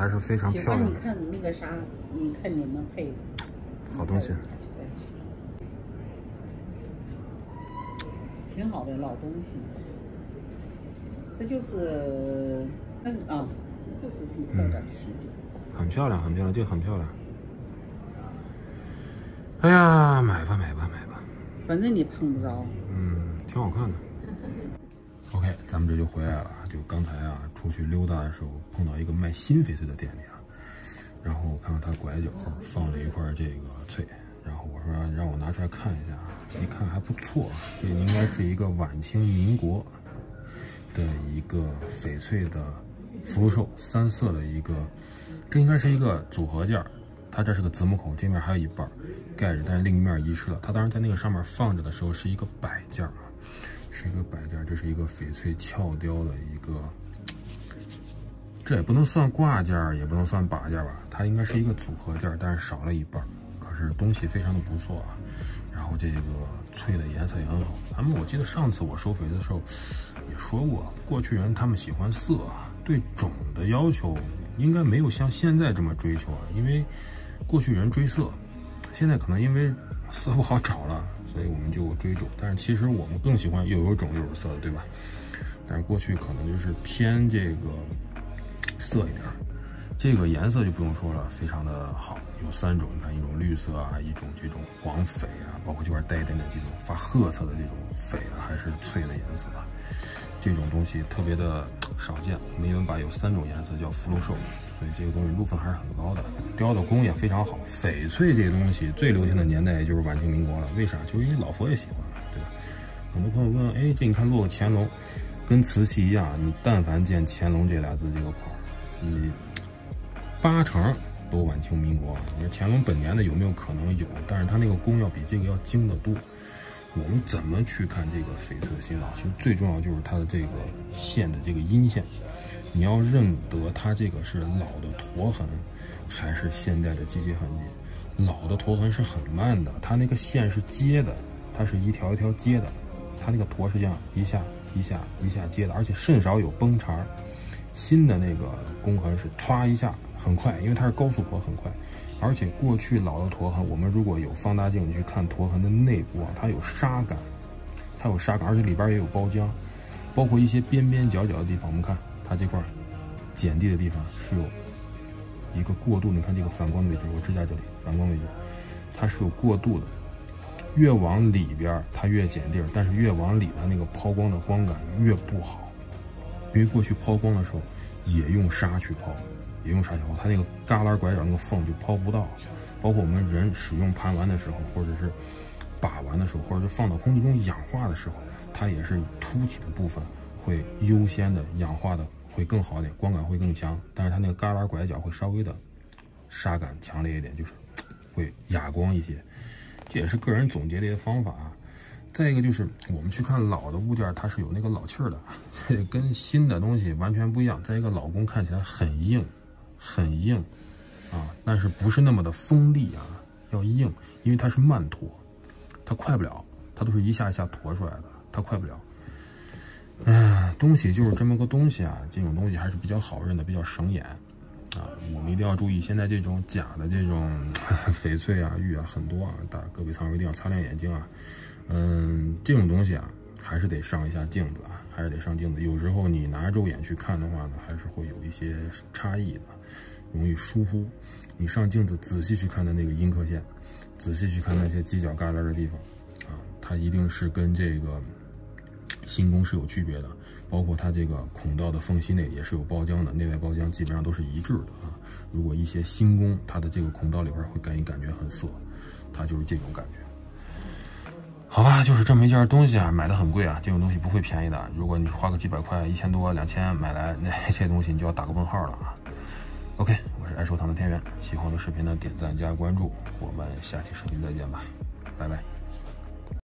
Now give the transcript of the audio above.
还是非常漂亮的。你看那个啥，你看你们配好东西，挺好的老东西。这就是嗯啊，就是漂点旗子，很漂亮，很漂亮，这个很漂亮。哎呀，买吧，买吧，买吧。反正你碰不着。嗯，挺好看的。们这就回来了。就刚才啊，出去溜达的时候碰到一个卖新翡翠的店里啊，然后我看到他拐角放了一块这个翠，然后我说让我拿出来看一下，一看还不错，这应该是一个晚清民国的一个翡翠的福禄寿三色的一个，这应该是一个组合件。它这是个子母口，这面还有一半盖着，但是另一面遗失了。它当时在那个上面放着的时候是一个摆件啊，是一个摆件，这是一个翡翠翘雕的一个，这也不能算挂件，也不能算把件吧，它应该是一个组合件，但是少了一半，可是东西非常的不错啊。然后这个翠的颜色也很好。咱们我记得上次我收翡翠的时候也说过，过去人他们喜欢色啊，对种的要求应该没有像现在这么追求啊，因为。过去人追色，现在可能因为色不好找了，所以我们就追种。但是其实我们更喜欢又有种又有色的，对吧？但是过去可能就是偏这个色一点，这个颜色就不用说了，非常的好。有三种，你看一种绿色啊，一种这种黄翡啊，包括这边带一点点这种发褐色的这种翡啊，还是翠的颜色啊。这种东西特别的少见，我们一般把有三种颜色叫福禄寿。所以这个东西路分还是很高的，雕的工也非常好。翡翠这东西最流行的年代就是晚清民国了，为啥？就因为老佛爷喜欢，对吧？很多朋友问，哎，这你看落个乾隆，跟瓷器一样，你但凡见乾隆这俩字这个块，你八成都晚清民国。你说乾隆本年的有没有可能有？但是他那个工要比这个要精得多。我们怎么去看这个翡翠的欣赏？其实最重要就是它的这个线的这个阴线。你要认得它这个是老的驼痕，还是现代的机械痕迹？老的驼痕是很慢的，它那个线是接的，它是一条一条接的，它那个驼是这样一下一下一下接的，而且甚少有崩茬儿。新的那个工痕是歘一下很快，因为它是高速驼，很快。而且过去老的驼痕，我们如果有放大镜你去看驼痕的内部啊，它有沙感，它有沙感，而且里边也有包浆，包括一些边边角角的地方，我们看。它这块碱地的地方是有一个过渡，你看这个反光的位置，我指甲这里反光位置，它是有过渡的。越往里边它越碱地，但是越往里它那个抛光的光感越不好，因为过去抛光的时候也用砂去抛，也用砂去抛，它那个旮旯拐角那个缝就抛不到。包括我们人使用盘玩的时候，或者是把玩的时候，或者是放到空气中氧化的时候，它也是凸起的部分会优先的氧化的。会更好点，光感会更强，但是它那个旮旯拐角会稍微的砂感强烈一点，就是会哑光一些。这也是个人总结的一些方法啊。再一个就是我们去看老的物件，它是有那个老气儿的，跟新的东西完全不一样。再一个，老公看起来很硬，很硬啊，但是不是那么的锋利啊，要硬，因为它是慢脱，它快不了，它都是一下一下脱出来的，它快不了。哎，东西就是这么个东西啊，这种东西还是比较好认的，比较省眼啊。我们一定要注意，现在这种假的这种 翡翠啊、玉啊很多啊，大各位藏友一定要擦亮眼睛啊。嗯，这种东西啊，还是得上一下镜子啊，还是得上镜子。有时候你拿肉眼去看的话呢，还是会有一些差异的，容易疏忽。你上镜子仔细去看的那个阴刻线，仔细去看那些犄角旮旯的地方啊，它一定是跟这个。新工是有区别的，包括它这个孔道的缝隙内也是有包浆的，内外包浆基本上都是一致的啊。如果一些新工，它的这个孔道里边会给你感觉很涩，它就是这种感觉。好吧，就是这么一件东西啊，买的很贵啊，这种东西不会便宜的。如果你花个几百块、一千多、两千买来，那这东西你就要打个问号了啊。OK，我是爱收藏的天元，喜欢我的视频呢，点赞加关注，我们下期视频再见吧，拜拜。